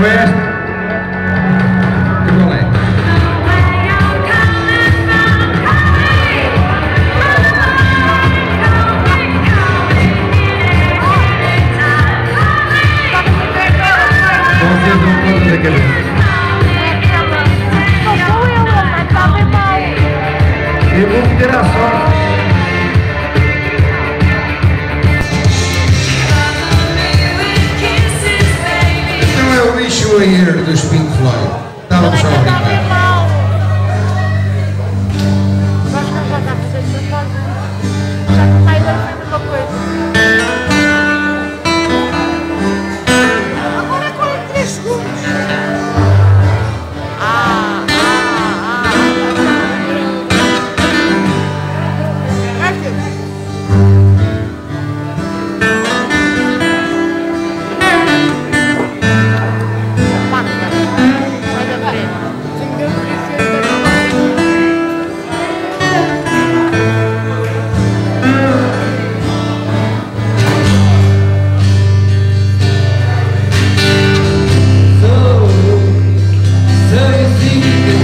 West. you. os Pink Floyd. Tá, então,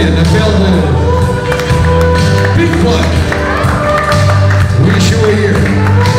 in the building. Big one. Wish you were here.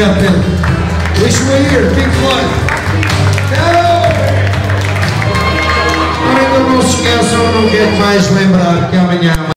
up and wish you were here. Big fun. Agora ainda não se esqueçam, não quero mais lembrar que amanhã. É